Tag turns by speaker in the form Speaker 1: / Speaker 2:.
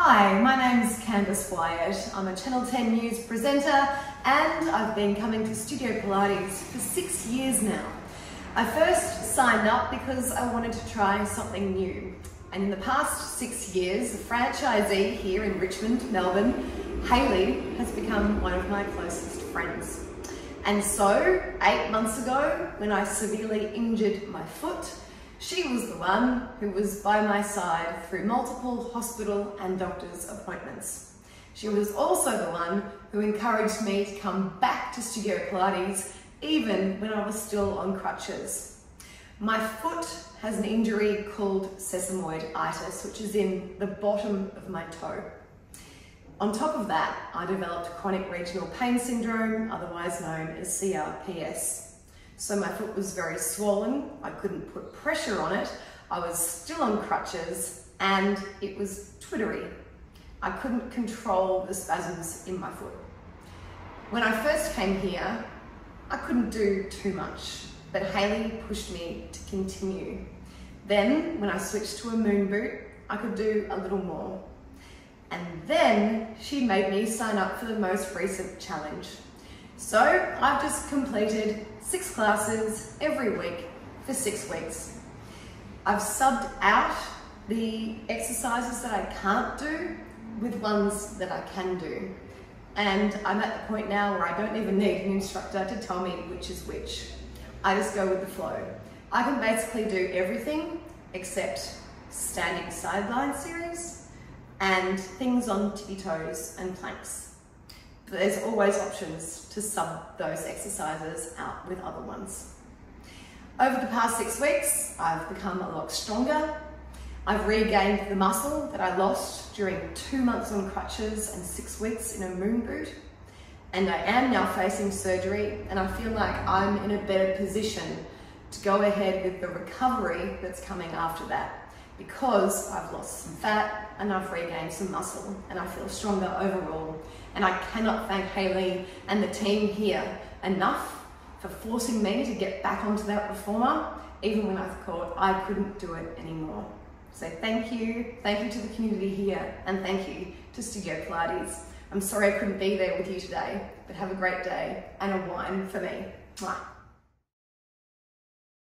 Speaker 1: Hi, my name's Candice Wyatt. I'm a Channel 10 News presenter and I've been coming to Studio Pilates for six years now. I first signed up because I wanted to try something new. And in the past six years, the franchisee here in Richmond, Melbourne, Haley, has become one of my closest friends. And so, eight months ago, when I severely injured my foot, she was the one who was by my side through multiple hospital and doctor's appointments. She was also the one who encouraged me to come back to Studio Pilates even when I was still on crutches. My foot has an injury called sesamoiditis, which is in the bottom of my toe. On top of that, I developed chronic regional pain syndrome, otherwise known as CRPS. So my foot was very swollen. I couldn't put pressure on it. I was still on crutches and it was twittery. I couldn't control the spasms in my foot. When I first came here, I couldn't do too much, but Haley pushed me to continue. Then, when I switched to a moon boot, I could do a little more. And then she made me sign up for the most recent challenge. So I've just completed six classes every week for six weeks. I've subbed out the exercises that I can't do with ones that I can do. And I'm at the point now where I don't even need an instructor to tell me which is which. I just go with the flow. I can basically do everything except standing sideline series and things on tippy toes and planks there's always options to sub those exercises out with other ones. Over the past six weeks, I've become a lot stronger. I've regained the muscle that I lost during two months on crutches and six weeks in a moon boot. And I am now facing surgery and I feel like I'm in a better position to go ahead with the recovery that's coming after that because I've lost some fat and I've regained some muscle and I feel stronger overall. And I cannot thank Haley and the team here enough for forcing me to get back onto that reformer, even when I thought I couldn't do it anymore. So thank you, thank you to the community here, and thank you to Studio Pilates. I'm sorry I couldn't be there with you today, but have a great day and a wine for me. Mwah.